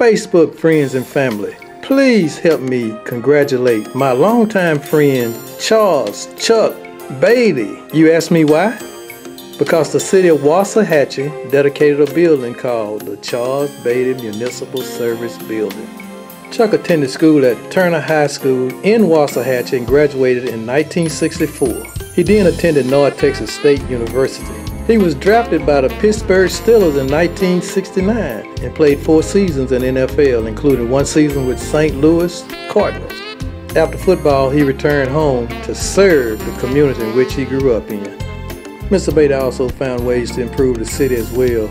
Facebook friends and family, please help me congratulate my longtime friend Charles Chuck Beatty. You ask me why? Because the city of Waxahachie dedicated a building called the Charles Beatty Municipal Service Building. Chuck attended school at Turner High School in Waxahachie and graduated in 1964. He then attended North Texas State University. He was drafted by the Pittsburgh Steelers in 1969 and played four seasons in NFL, including one season with St. Louis Cardinals. After football, he returned home to serve the community in which he grew up in. Mr. Beatty also found ways to improve the city as well.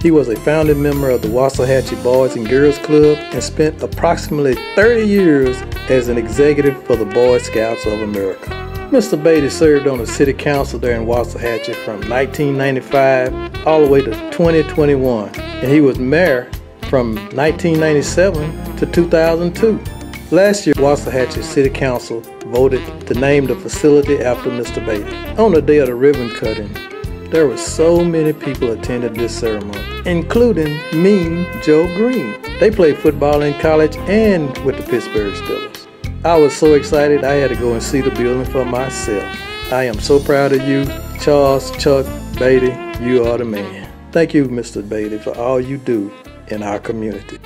He was a founding member of the Waxahachie Boys and Girls Club and spent approximately 30 years as an executive for the Boy Scouts of America. Mr. Beatty served on the city council there in Waxahachie from 1995 all the way to 2021, and he was mayor from 1997 to 2002. Last year, Waxahachie City Council voted to name the facility after Mr. Beatty. On the day of the ribbon cutting, there were so many people attended this ceremony, including Mean Joe Greene. They played football in college and with the Pittsburgh Steelers. I was so excited I had to go and see the building for myself. I am so proud of you, Charles Chuck Beatty. You are the man. Thank you, Mr. Beatty, for all you do in our community.